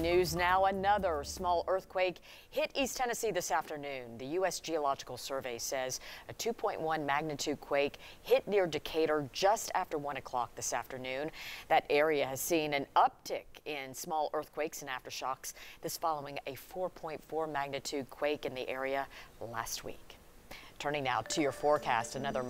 News now, another small earthquake hit East Tennessee this afternoon. The U.S. Geological Survey says a 2.1 magnitude quake hit near Decatur just after 1 o'clock this afternoon. That area has seen an uptick in small earthquakes and aftershocks, this following a 4.4 magnitude quake in the area last week. Turning now to your forecast, another